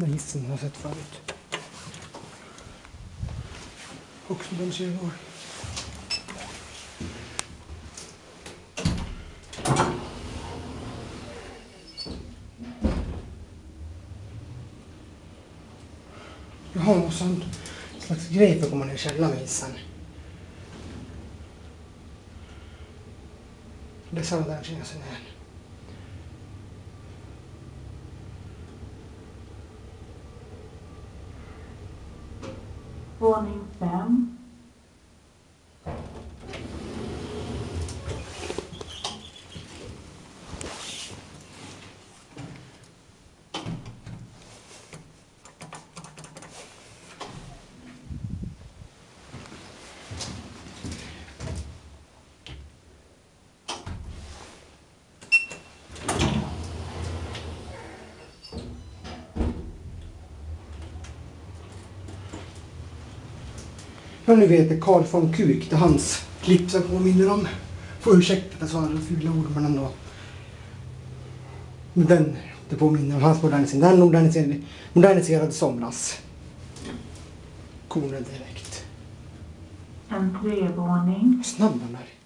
Den hissen har jag sett förut. Också den 20 år. Jag har någon sån slags grej för att komma ner i källaren med hissen. Det är samma där känner jag sen igen. transforming them. Ja, nu vet Karl von Kuk, det är hans klipp som påminner om. Får ursäkta att alla fula ord, men ändå. Men den, det påminner om hans modernisering. Den moderniserade, moderniserade somras. Kornen direkt. Entrévåning. Vad snabb han är.